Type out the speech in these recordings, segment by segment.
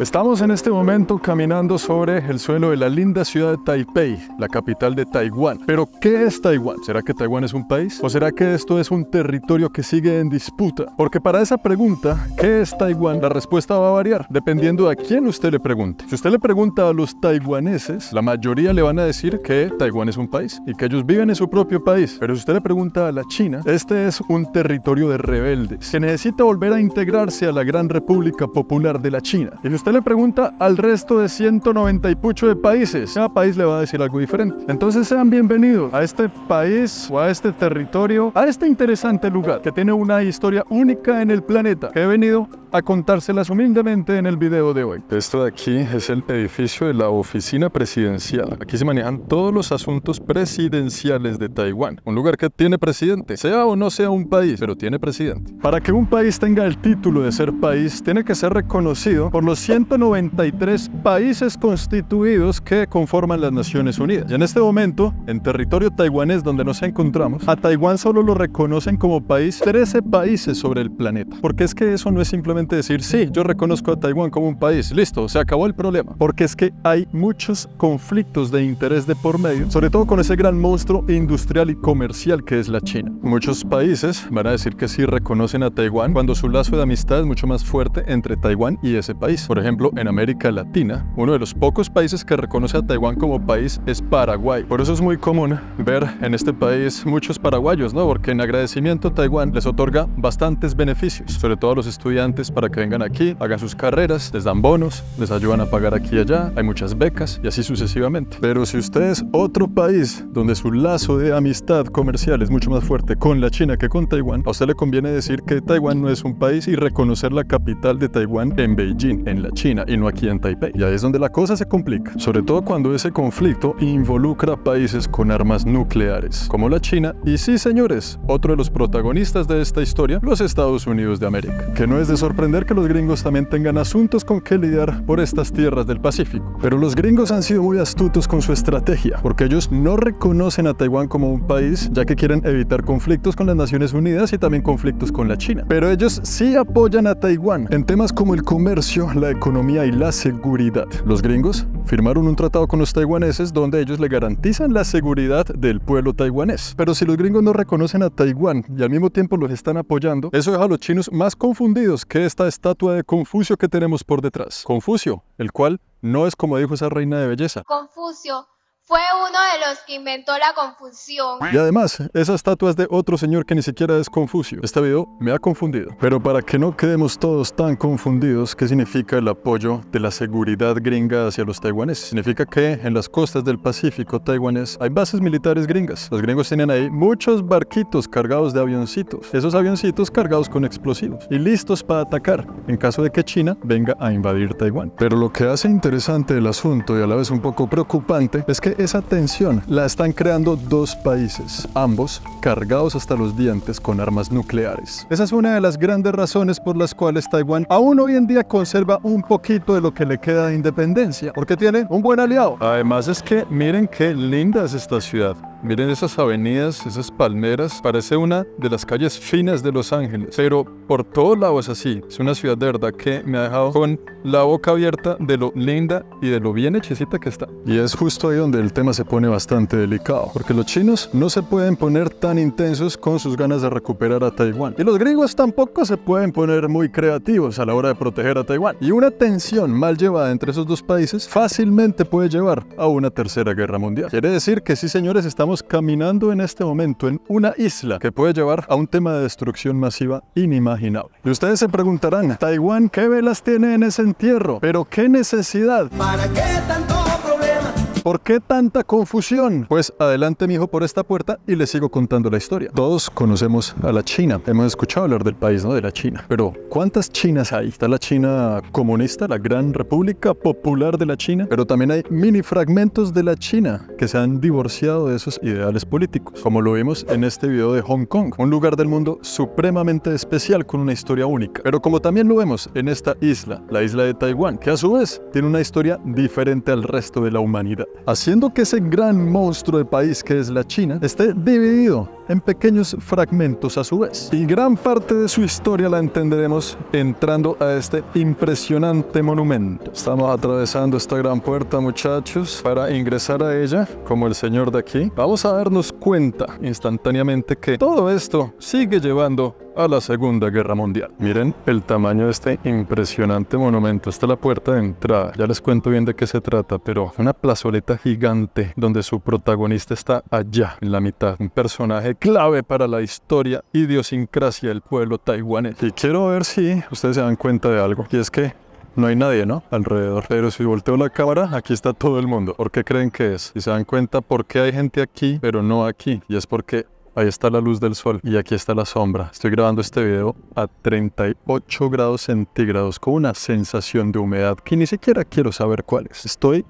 Estamos en este momento caminando sobre el suelo de la linda ciudad de Taipei, la capital de Taiwán. Pero, ¿qué es Taiwán? ¿Será que Taiwán es un país? ¿O será que esto es un territorio que sigue en disputa? Porque para esa pregunta, ¿qué es Taiwán? La respuesta va a variar, dependiendo a quién usted le pregunte. Si usted le pregunta a los taiwaneses, la mayoría le van a decir que Taiwán es un país y que ellos viven en su propio país. Pero si usted le pregunta a la China, este es un territorio de rebeldes que necesita volver a integrarse a la Gran República Popular de la China. Y si usted le pregunta al resto de 190 y pucho de países, cada país le va a decir algo diferente. Entonces sean bienvenidos a este país o a este territorio, a este interesante lugar que tiene una historia única en el planeta que he venido a contárselas humildemente en el video de hoy. Esto de aquí es el edificio de la oficina presidencial. Aquí se manejan todos los asuntos presidenciales de Taiwán. Un lugar que tiene presidente, sea o no sea un país, pero tiene presidente. Para que un país tenga el título de ser país, tiene que ser reconocido por los 193 países constituidos que conforman las Naciones Unidas. Y en este momento, en territorio taiwanés donde nos encontramos, a Taiwán solo lo reconocen como país 13 países sobre el planeta. Porque es que eso no es simplemente decir, sí, yo reconozco a Taiwán como un país, listo, se acabó el problema. Porque es que hay muchos conflictos de interés de por medio, sobre todo con ese gran monstruo industrial y comercial que es la China. Muchos países van a decir que sí reconocen a Taiwán cuando su lazo de amistad es mucho más fuerte entre Taiwán y ese país. Por ejemplo, en América Latina, uno de los pocos países que reconoce a Taiwán como país es Paraguay. Por eso es muy común ver en este país muchos paraguayos, ¿no? Porque en agradecimiento Taiwán les otorga bastantes beneficios, sobre todo a los estudiantes para que vengan aquí, hagan sus carreras, les dan bonos, les ayudan a pagar aquí y allá, hay muchas becas y así sucesivamente. Pero si usted es otro país donde su lazo de amistad comercial es mucho más fuerte con la China que con Taiwán, a usted le conviene decir que Taiwán no es un país y reconocer la capital de Taiwán en Beijing, en la China, y no aquí en Taipei. Y ahí es donde la cosa se complica, sobre todo cuando ese conflicto involucra países con armas nucleares, como la China, y sí señores, otro de los protagonistas de esta historia, los Estados Unidos de América. Que no es de sorprender que los gringos también tengan asuntos con que lidiar por estas tierras del Pacífico. Pero los gringos han sido muy astutos con su estrategia, porque ellos no reconocen a Taiwán como un país, ya que quieren evitar conflictos con las Naciones Unidas y también conflictos con la China. Pero ellos sí apoyan a Taiwán en temas como el comercio, la economía y la seguridad. Los gringos firmaron un tratado con los taiwaneses donde ellos le garantizan la seguridad del pueblo taiwanés. Pero si los gringos no reconocen a Taiwán y al mismo tiempo los están apoyando, eso deja a los chinos más confundidos que esta estatua de Confucio que tenemos por detrás. Confucio, el cual no es como dijo esa reina de belleza. Confucio fue uno de los que inventó la confusión. Y además, esa estatua es de otro señor que ni siquiera es Confucio. Este video me ha confundido. Pero para que no quedemos todos tan confundidos, ¿qué significa el apoyo de la seguridad gringa hacia los taiwaneses? Significa que en las costas del Pacífico taiwanés hay bases militares gringas. Los gringos tienen ahí muchos barquitos cargados de avioncitos. Esos avioncitos cargados con explosivos y listos para atacar en caso de que China venga a invadir Taiwán. Pero lo que hace interesante el asunto y a la vez un poco preocupante es que esa tensión la están creando dos países, ambos cargados hasta los dientes con armas nucleares. Esa es una de las grandes razones por las cuales Taiwán aún hoy en día conserva un poquito de lo que le queda de independencia, porque tiene un buen aliado. Además es que miren qué linda es esta ciudad. Miren esas avenidas, esas palmeras, parece una de las calles finas de Los Ángeles, pero por todos lados es así. Es una ciudad de verdad que me ha dejado con la boca abierta de lo linda y de lo bien hechecita que está. Y es justo ahí donde el tema se pone bastante delicado, porque los chinos no se pueden poner tan intensos con sus ganas de recuperar a Taiwán. Y los gringos tampoco se pueden poner muy creativos a la hora de proteger a Taiwán. Y una tensión mal llevada entre esos dos países fácilmente puede llevar a una tercera guerra mundial. Quiere decir que sí, señores, estamos caminando en este momento en una isla que puede llevar a un tema de destrucción masiva inimaginable. Y ustedes se preguntarán, Taiwán, ¿qué velas tiene en ese entierro? Pero qué necesidad. ¿Para qué problema? ¿Por qué tanta confusión? Pues adelante, mi hijo, por esta puerta y les sigo contando la historia. Todos conocemos a la China. Hemos escuchado hablar del país, ¿no? De la China. Pero, ¿cuántas Chinas hay? Está la China comunista, la Gran República Popular de la China, pero también hay mini fragmentos de la China que se han divorciado de esos ideales políticos, como lo vimos en este video de Hong Kong, un lugar del mundo supremamente especial con una historia única. Pero como también lo vemos en esta isla, la isla de Taiwán, que a su vez tiene una historia diferente al resto de la humanidad haciendo que ese gran monstruo de país que es la China esté dividido en pequeños fragmentos a su vez. Y gran parte de su historia la entenderemos entrando a este impresionante monumento. Estamos atravesando esta gran puerta, muchachos, para ingresar a ella, como el señor de aquí. Vamos a darnos cuenta instantáneamente que todo esto sigue llevando a la Segunda Guerra Mundial. Miren el tamaño de este impresionante monumento. Esta es la puerta de entrada. Ya les cuento bien de qué se trata, pero una plazoleta gigante donde su protagonista está allá, en la mitad. Un personaje clave para la historia, idiosincrasia del pueblo taiwanés. Y quiero ver si ustedes se dan cuenta de algo. Y es que no hay nadie, ¿no? Alrededor. Pero si volteo la cámara, aquí está todo el mundo. ¿Por qué creen que es? Si se dan cuenta, ¿por qué hay gente aquí, pero no aquí? Y es porque Ahí está la luz del sol y aquí está la sombra. Estoy grabando este video a 38 grados centígrados con una sensación de humedad que ni siquiera quiero saber cuál es. Estoy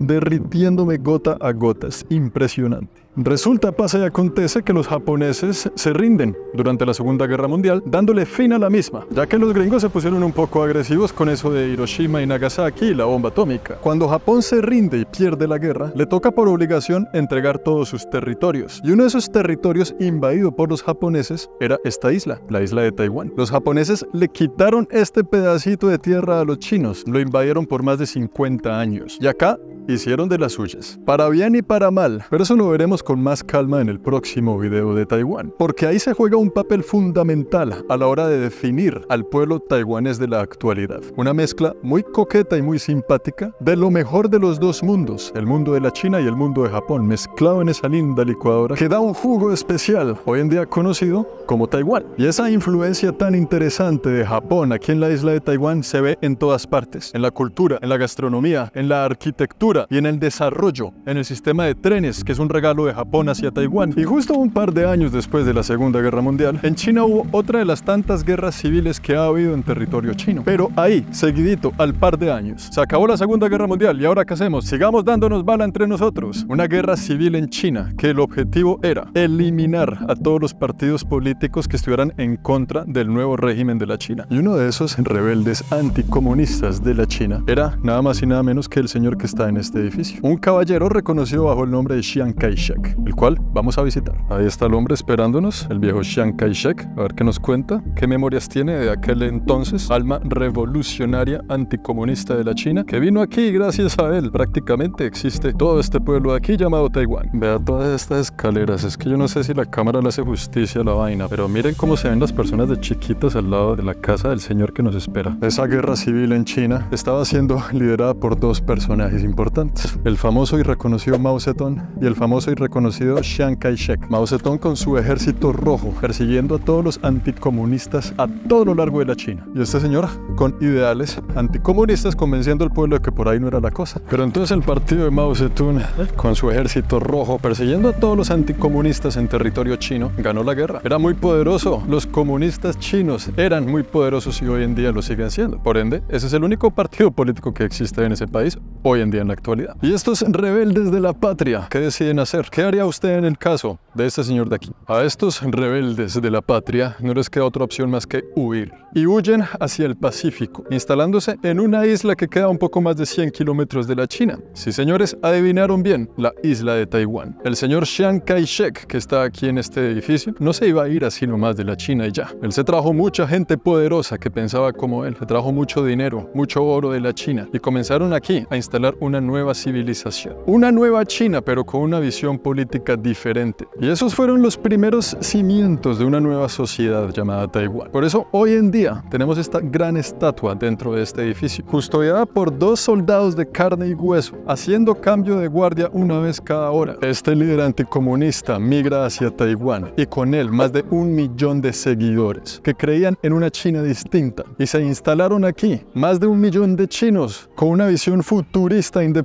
derritiéndome gota a gota. Es impresionante. Resulta, pasa y acontece que los japoneses se rinden durante la Segunda Guerra Mundial, dándole fin a la misma, ya que los gringos se pusieron un poco agresivos con eso de Hiroshima y Nagasaki y la bomba atómica. Cuando Japón se rinde y pierde la guerra, le toca por obligación entregar todos sus territorios. Y uno de esos territorios invadido por los japoneses era esta isla, la isla de Taiwán. Los japoneses le quitaron este pedacito de tierra a los chinos, lo invadieron por más de 50 años. Y acá hicieron de las suyas, para bien y para mal, pero eso lo veremos con más calma en el próximo video de Taiwán, porque ahí se juega un papel fundamental a la hora de definir al pueblo taiwanés de la actualidad. Una mezcla muy coqueta y muy simpática de lo mejor de los dos mundos, el mundo de la China y el mundo de Japón, mezclado en esa linda licuadora que da un jugo especial, hoy en día conocido como Taiwán. Y esa influencia tan interesante de Japón aquí en la isla de Taiwán se ve en todas partes, en la cultura, en la gastronomía, en la arquitectura y en el desarrollo, en el sistema de trenes, que es un regalo de Japón hacia Taiwán. Y justo un par de años después de la Segunda Guerra Mundial, en China hubo otra de las tantas guerras civiles que ha habido en territorio chino. Pero ahí, seguidito, al par de años, se acabó la Segunda Guerra Mundial y ahora ¿qué hacemos? Sigamos dándonos bala entre nosotros. Una guerra civil en China que el objetivo era eliminar a todos los partidos políticos que estuvieran en contra del nuevo régimen de la China. Y uno de esos rebeldes anticomunistas de la China era nada más y nada menos que el señor que está en este edificio. Un caballero reconocido bajo el nombre de Chiang Kai-shek el cual vamos a visitar. Ahí está el hombre esperándonos, el viejo Chiang Kai-shek, a ver qué nos cuenta, qué memorias tiene de aquel entonces, alma revolucionaria anticomunista de la China, que vino aquí gracias a él prácticamente existe todo este pueblo de aquí llamado Taiwán. Vea todas estas escaleras, es que yo no sé si la cámara le hace justicia a la vaina, pero miren cómo se ven las personas de chiquitas al lado de la casa del señor que nos espera. Esa guerra civil en China estaba siendo liderada por dos personajes importantes, el famoso y reconocido Mao Zedong y el famoso y reconocido Chiang Kai-shek. Mao Zedong con su ejército rojo persiguiendo a todos los anticomunistas a todo lo largo de la China. Y este señor con ideales anticomunistas convenciendo al pueblo de que por ahí no era la cosa. Pero entonces el partido de Mao Zedong con su ejército rojo persiguiendo a todos los anticomunistas en territorio chino ganó la guerra. Era muy poderoso. Los comunistas chinos eran muy poderosos y hoy en día lo siguen siendo. Por ende, ese es el único partido político que existe en ese país hoy en día en la actualidad. Y estos rebeldes de la patria, ¿qué deciden hacer? ¿Qué haría usted en el caso de este señor de aquí? A estos rebeldes de la patria no les queda otra opción más que huir. Y huyen hacia el Pacífico, instalándose en una isla que queda un poco más de 100 kilómetros de la China. Sí, señores, adivinaron bien, la isla de Taiwán. El señor Chiang Kai-shek, que está aquí en este edificio, no se iba a ir así nomás de la China y ya. Él se trajo mucha gente poderosa que pensaba como él. Se trajo mucho dinero, mucho oro de la China. Y comenzaron aquí a instalar una nueva civilización. Una nueva China, pero con una visión política diferente. Y esos fueron los primeros cimientos de una nueva sociedad llamada Taiwán. Por eso hoy en día tenemos esta gran estatua dentro de este edificio, custodiada por dos soldados de carne y hueso, haciendo cambio de guardia una vez cada hora. Este líder anticomunista migra hacia Taiwán y con él más de un millón de seguidores que creían en una China distinta y se instalaron aquí más de un millón de chinos con una visión futurista independiente.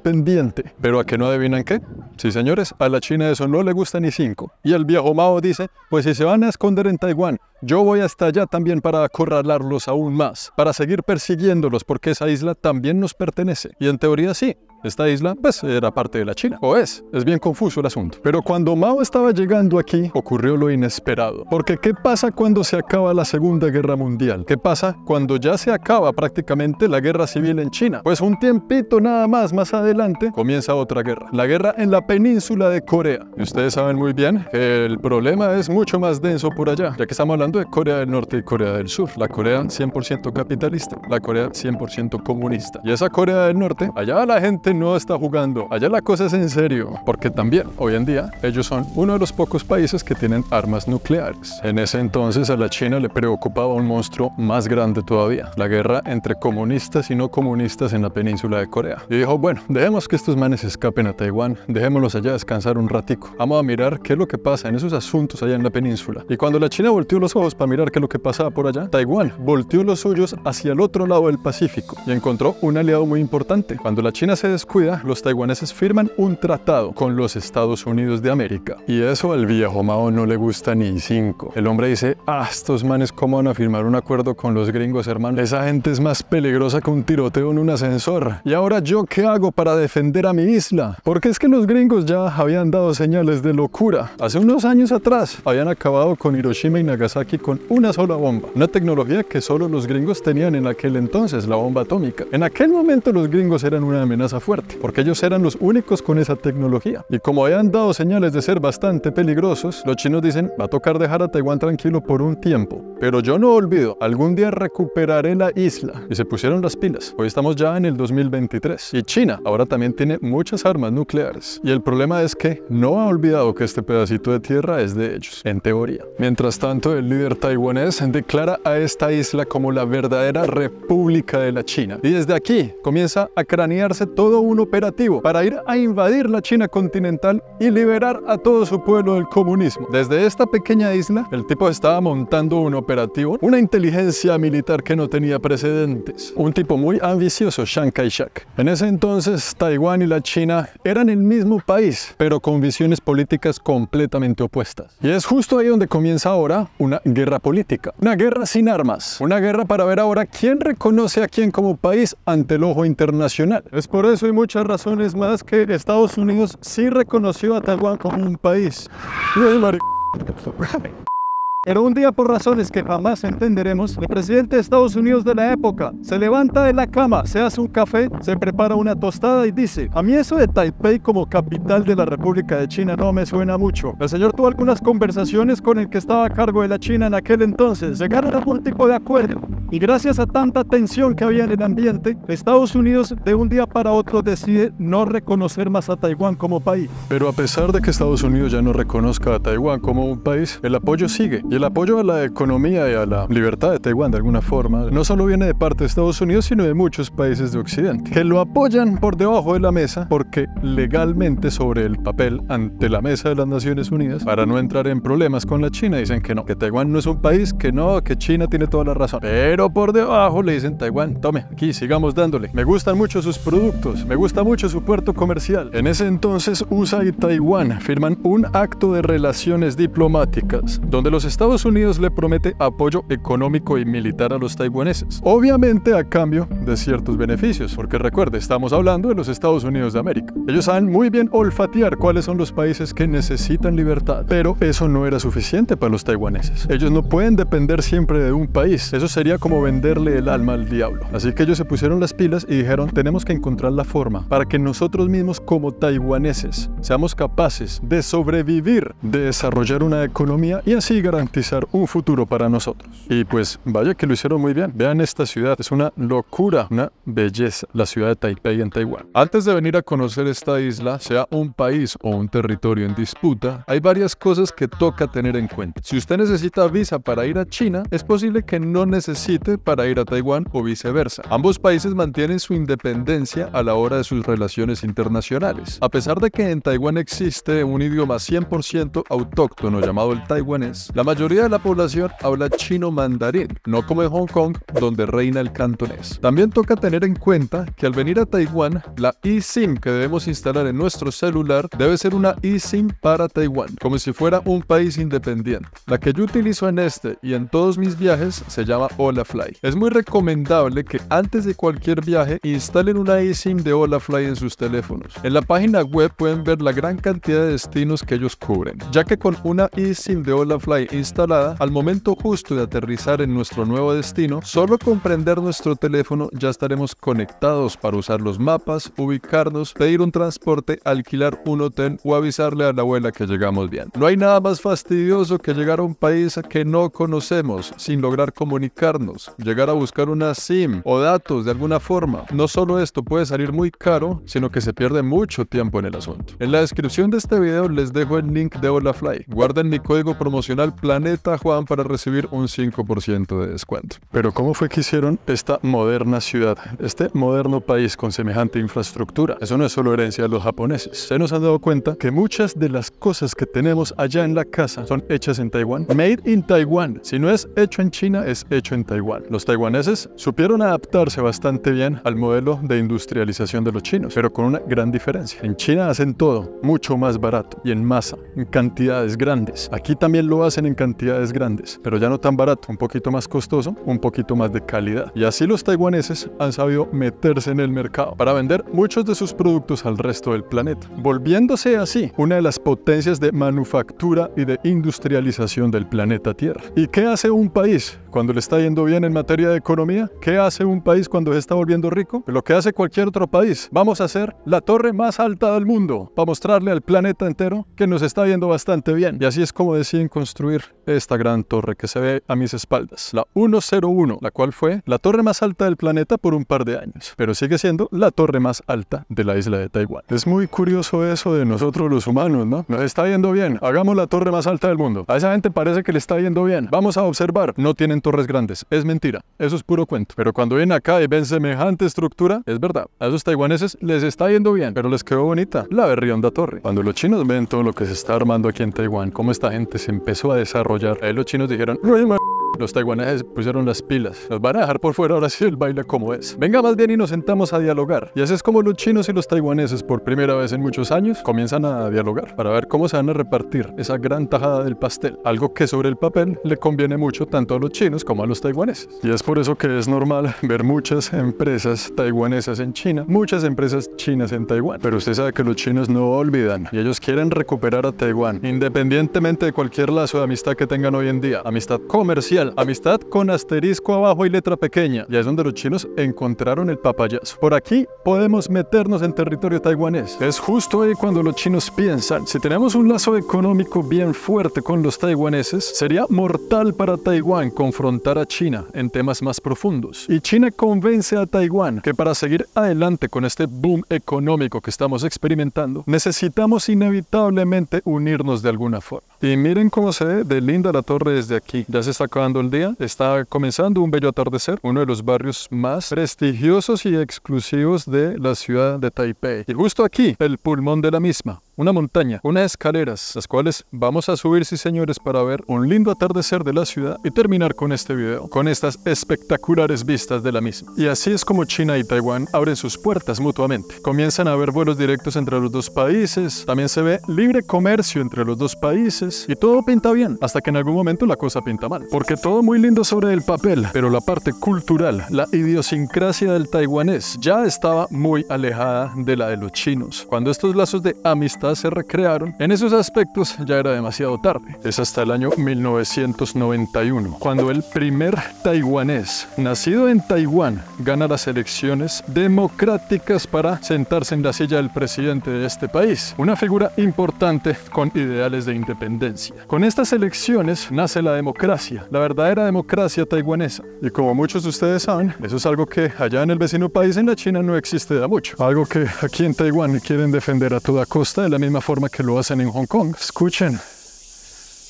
Pero a que no adivinan qué? Sí, señores, a la China eso no le gusta ni cinco. Y el viejo Mao dice, pues si se van a esconder en Taiwán, yo voy hasta allá también para acorralarlos aún más, para seguir persiguiéndolos porque esa isla también nos pertenece. Y en teoría sí, Esta isla, pues, era parte de la China. O es. Es bien confuso el asunto. Pero cuando Mao estaba llegando aquí, ocurrió lo inesperado. Porque ¿qué pasa cuando se acaba la Segunda Guerra Mundial? ¿Qué pasa cuando ya se acaba prácticamente la guerra civil en China? Pues un tiempito nada más más adelante comienza otra guerra. La guerra en la península de Corea. Y ustedes saben muy bien que el problema es mucho más denso por allá, ya que estamos hablando de Corea del Norte y Corea del Sur. La Corea 100% capitalista, la Corea 100% comunista. Y esa Corea del Norte, allá la gente no está jugando, allá la cosa es en serio, porque también hoy en día ellos son uno de los pocos países que tienen armas nucleares. En ese entonces a la China le preocupaba un monstruo más grande todavía, la guerra entre comunistas y no comunistas en la península de Corea. Y dijo, bueno, dejemos que estos manes escapen a Taiwán, dejémoslos allá descansar un ratico. Vamos a mirar qué es lo que pasa en esos asuntos allá en la península. Y cuando la China volteó los ojos para mirar qué es lo que pasaba por allá, Taiwán volteó los suyos hacia el otro lado del Pacífico y encontró un aliado muy importante. Cuando la China se descuida, los taiwaneses firman un tratado con los Estados Unidos de América. Y eso al viejo Mao no le gusta ni cinco. El hombre dice, ah, estos manes cómo van a firmar un acuerdo con los gringos, hermano. Esa gente es más peligrosa que un tiroteo en un ascensor. Y ahora yo qué hago para defender a mi isla? Porque es que los gringos ya habían dado señales de locura. Hace unos años atrás habían acabado con Hiroshima y Nagasaki con una sola bomba. Una tecnología que solo los gringos tenían en aquel entonces, la bomba atómica. En aquel momento los gringos eran una amenaza fuerte, porque ellos eran los únicos con esa tecnología. Y como habían dado señales de ser bastante peligrosos, los chinos dicen, va a tocar dejar a Taiwán tranquilo por un tiempo. Pero yo no olvido, algún día recuperaré la isla. Y se pusieron las pilas. Hoy estamos ya en el 2023. Y China ahora también tiene muchas armas nucleares. Y el problema es que no ha olvidado que este pedacito de tierra es de ellos, en teoría. Mientras tanto, el líder taiwanés declara a esta isla como la verdadera República de la China. Y desde aquí comienza a cranearse todo un operativo para ir a invadir la China continental y liberar a todo su pueblo del comunismo. Desde esta pequeña isla, el tipo estaba montando un operativo, una inteligencia militar que no tenía precedentes. Un tipo muy ambicioso, Chiang Kai-shek. En ese entonces, Taiwán y la China eran el mismo país, pero con visiones políticas completamente opuestas. Y es justo ahí donde comienza ahora una guerra política. Una guerra sin armas. Una guerra para ver ahora quién reconoce a quién como país ante el ojo internacional. Es por eso y muchas razones más que Estados Unidos sí reconoció a Taiwán como un país. Pero un día por razones que jamás entenderemos, el presidente de Estados Unidos de la época se levanta de la cama, se hace un café, se prepara una tostada y dice, a mí eso de Taipei como capital de la República de China no me suena mucho. El señor tuvo algunas conversaciones con el que estaba a cargo de la China en aquel entonces, llegaron a algún tipo de acuerdo. Y gracias a tanta tensión que había en el ambiente, Estados Unidos de un día para otro decide no reconocer más a Taiwán como país. Pero a pesar de que Estados Unidos ya no reconozca a Taiwán como un país, el apoyo sigue. Y el apoyo a la economía y a la libertad de Taiwán de alguna forma no solo viene de parte de Estados Unidos, sino de muchos países de Occidente, que lo apoyan por debajo de la mesa porque legalmente sobre el papel ante la mesa de las Naciones Unidas, para no entrar en problemas con la China, dicen que no, que Taiwán no es un país, que no, que China tiene toda la razón. Pero por debajo le dicen Taiwán, tome, aquí sigamos dándole. Me gustan mucho sus productos, me gusta mucho su puerto comercial. En ese entonces USA y Taiwán firman un acto de relaciones diplomáticas donde los Estados Estados Unidos le promete apoyo económico y militar a los taiwaneses, obviamente a cambio de ciertos beneficios, porque recuerde, estamos hablando de los Estados Unidos de América. Ellos saben muy bien olfatear cuáles son los países que necesitan libertad, pero eso no era suficiente para los taiwaneses. Ellos no pueden depender siempre de un país, eso sería como venderle el alma al diablo. Así que ellos se pusieron las pilas y dijeron, tenemos que encontrar la forma para que nosotros mismos como taiwaneses seamos capaces de sobrevivir, de desarrollar una economía y así garantizar un futuro para nosotros. Y pues vaya que lo hicieron muy bien. Vean esta ciudad, es una locura, una belleza, la ciudad de Taipei en Taiwán. Antes de venir a conocer esta isla, sea un país o un territorio en disputa, hay varias cosas que toca tener en cuenta. Si usted necesita visa para ir a China, es posible que no necesite para ir a Taiwán o viceversa. Ambos países mantienen su independencia a la hora de sus relaciones internacionales. A pesar de que en Taiwán existe un idioma 100% autóctono llamado el taiwanés, la mayoría mayoría de la población habla chino mandarín, no como en Hong Kong, donde reina el cantonés. También toca tener en cuenta que al venir a Taiwán, la eSIM que debemos instalar en nuestro celular debe ser una eSIM para Taiwán, como si fuera un país independiente. La que yo utilizo en este y en todos mis viajes se llama HolaFly. Es muy recomendable que antes de cualquier viaje instalen una eSIM de HolaFly en sus teléfonos. En la página web pueden ver la gran cantidad de destinos que ellos cubren, ya que con una eSIM de HolaFly instalada, al momento justo de aterrizar en nuestro nuevo destino, solo con prender nuestro teléfono ya estaremos conectados para usar los mapas, ubicarnos, pedir un transporte, alquilar un hotel o avisarle a la abuela que llegamos bien. No hay nada más fastidioso que llegar a un país que no conocemos sin lograr comunicarnos, llegar a buscar una SIM o datos de alguna forma. No solo esto puede salir muy caro, sino que se pierde mucho tiempo en el asunto. En la descripción de este video les dejo el link de HolaFly. Guarden mi código promocional Planeta Juan para recibir un 5% de descuento. Pero ¿cómo fue que hicieron esta moderna ciudad, este moderno país con semejante infraestructura? Eso no es solo herencia de los japoneses. Se nos han dado cuenta que muchas de las cosas que tenemos allá en la casa son hechas en Taiwán. Made in Taiwan. Si no es hecho en China, es hecho en Taiwán. Los taiwaneses supieron adaptarse bastante bien al modelo de industrialización de los chinos, pero con una gran diferencia. En China hacen todo mucho más barato y en masa, en cantidades grandes. Aquí también lo hacen en cantidades grandes, pero ya no tan barato, un poquito más costoso, un poquito más de calidad. Y así los taiwaneses han sabido meterse en el mercado para vender muchos de sus productos al resto del planeta, volviéndose así una de las potencias de manufactura y de industrialización del planeta Tierra. ¿Y qué hace un país cuando le está yendo bien en materia de economía? ¿Qué hace un país cuando se está volviendo rico? Lo que hace cualquier otro país. Vamos a hacer la torre más alta del mundo para mostrarle al planeta entero que nos está yendo bastante bien. Y así es como deciden construir esta gran torre que se ve a mis espaldas, la 101, la cual fue la torre más alta del planeta por un par de años, pero sigue siendo la torre más alta de la isla de Taiwán. Es muy curioso eso de nosotros los humanos, ¿no? Nos está yendo bien, hagamos la torre más alta del mundo. A esa gente parece que le está yendo bien. Vamos a observar, no tienen torres grandes, es mentira, eso es puro cuento. Pero cuando vienen acá y ven semejante estructura, es verdad, a esos taiwaneses les está yendo bien, pero les quedó bonita la berrionda torre. Cuando los chinos ven todo lo que se está armando aquí en Taiwán, cómo esta gente se empezó a desarrollar, ahí los chinos dijeron, no hay los taiwaneses pusieron las pilas. Nos van a dejar por fuera ahora sí el baile como es. Venga más bien y nos sentamos a dialogar. Y así es como los chinos y los taiwaneses por primera vez en muchos años comienzan a dialogar para ver cómo se van a repartir esa gran tajada del pastel. Algo que sobre el papel le conviene mucho tanto a los chinos como a los taiwaneses. Y es por eso que es normal ver muchas empresas taiwanesas en China, muchas empresas chinas en Taiwán. Pero usted sabe que los chinos no olvidan y ellos quieren recuperar a Taiwán, independientemente de cualquier lazo de amistad que tengan hoy en día. Amistad comercial amistad con asterisco abajo y letra pequeña. Ya es donde los chinos encontraron el papayazo. Por aquí podemos meternos en territorio taiwanés. Es justo ahí cuando los chinos piensan, si tenemos un lazo económico bien fuerte con los taiwaneses, sería mortal para Taiwán confrontar a China en temas más profundos. Y China convence a Taiwán que para seguir adelante con este boom económico que estamos experimentando, necesitamos inevitablemente unirnos de alguna forma. Y miren cómo se ve de linda la torre desde aquí. Ya se está acabando el día, está comenzando un bello atardecer, uno de los barrios más prestigiosos y exclusivos de la ciudad de Taipei. Y justo aquí, el pulmón de la misma, una montaña, unas escaleras, las cuales vamos a subir, sí señores, para ver un lindo atardecer de la ciudad y terminar con este video, con estas espectaculares vistas de la misma. Y así es como China y Taiwán abren sus puertas mutuamente. Comienzan a haber vuelos directos entre los dos países, también se ve libre comercio entre los dos países y todo pinta bien, hasta que en algún momento la cosa pinta mal. Porque todo muy lindo sobre el papel, pero la parte cultural, la idiosincrasia del taiwanés ya estaba muy alejada de la de los chinos. Cuando estos lazos de amistad se recrearon, en esos aspectos ya era demasiado tarde. Es hasta el año 1991, cuando el primer taiwanés, nacido en Taiwán, gana las elecciones democráticas para sentarse en la silla del presidente de este país. Una figura importante con ideales de independencia. Con estas elecciones nace la democracia, la verdadera democracia taiwanesa. Y como muchos de ustedes saben, eso es algo que allá en el vecino país, en la China, no existe de mucho. Algo que aquí en Taiwán quieren defender a toda costa la misma forma que lo hacen en Hong Kong. Escuchen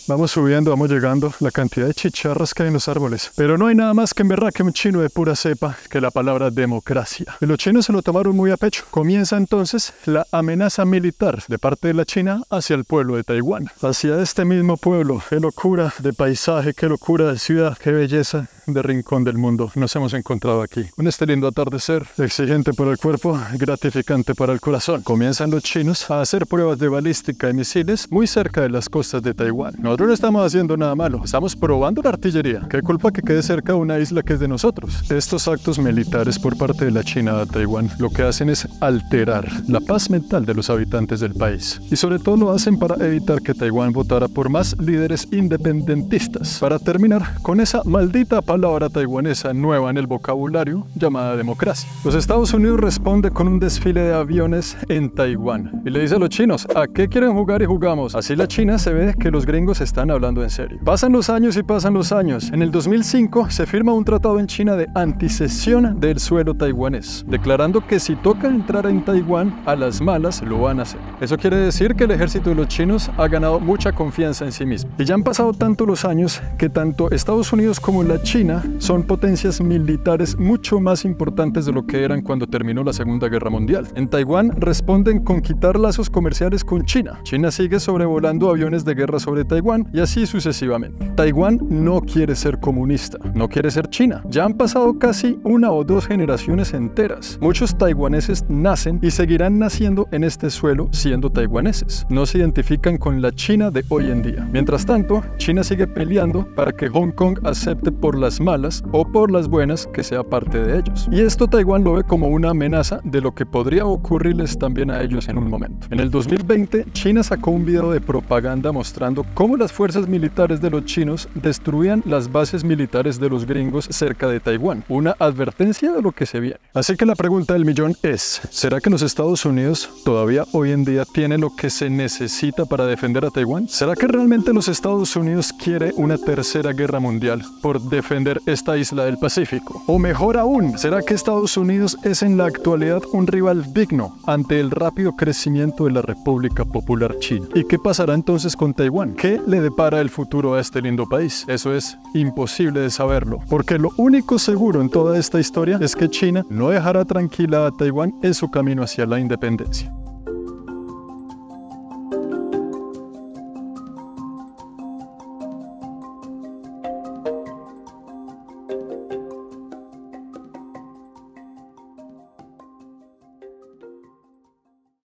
Vamos subiendo, vamos llegando, la cantidad de chicharras que hay en los árboles. Pero no hay nada más que en verdad que un chino de pura cepa que la palabra democracia. Y los chinos se lo tomaron muy a pecho. Comienza entonces la amenaza militar de parte de la China hacia el pueblo de Taiwán. Hacia este mismo pueblo. Qué locura de paisaje, qué locura de ciudad, qué belleza de rincón del mundo nos hemos encontrado aquí. Un este lindo atardecer, exigente para el cuerpo, gratificante para el corazón. Comienzan los chinos a hacer pruebas de balística y misiles muy cerca de las costas de Taiwán. Nosotros no estamos haciendo nada malo, estamos probando la artillería. ¿Qué culpa que quede cerca de una isla que es de nosotros? Estos actos militares por parte de la China a Taiwán lo que hacen es alterar la paz mental de los habitantes del país. Y sobre todo lo hacen para evitar que Taiwán votara por más líderes independentistas. Para terminar con esa maldita palabra taiwanesa nueva en el vocabulario llamada democracia. Los Estados Unidos responde con un desfile de aviones en Taiwán y le dice a los chinos, ¿a qué quieren jugar y jugamos? Así la China se ve que los gringos están hablando en serio. Pasan los años y pasan los años. En el 2005 se firma un tratado en China de anticesión del suelo taiwanés, declarando que si toca entrar en Taiwán, a las malas lo van a hacer. Eso quiere decir que el ejército de los chinos ha ganado mucha confianza en sí mismo. Y ya han pasado tanto los años que tanto Estados Unidos como la China son potencias militares mucho más importantes de lo que eran cuando terminó la Segunda Guerra Mundial. En Taiwán responden con quitar lazos comerciales con China. China sigue sobrevolando aviones de guerra sobre Taiwán y así sucesivamente. Taiwán no quiere ser comunista, no quiere ser China. Ya han pasado casi una o dos generaciones enteras. Muchos taiwaneses nacen y seguirán naciendo en este suelo siendo taiwaneses. No se identifican con la China de hoy en día. Mientras tanto, China sigue peleando para que Hong Kong acepte por las malas o por las buenas que sea parte de ellos. Y esto Taiwán lo ve como una amenaza de lo que podría ocurrirles también a ellos en un momento. En el 2020, China sacó un video de propaganda mostrando cómo las fuerzas militares de los chinos destruían las bases militares de los gringos cerca de Taiwán. Una advertencia de lo que se viene. Así que la pregunta del millón es, ¿será que los Estados Unidos todavía hoy en día tienen lo que se necesita para defender a Taiwán? ¿Será que realmente los Estados Unidos quiere una tercera guerra mundial por defender esta isla del Pacífico? O mejor aún, ¿será que Estados Unidos es en la actualidad un rival digno ante el rápido crecimiento de la República Popular China? ¿Y qué pasará entonces con Taiwán? ¿Qué le depara el futuro a este lindo país? Eso es imposible de saberlo, porque lo único seguro en toda esta historia es que China no dejará tranquila a Taiwán en su camino hacia la independencia.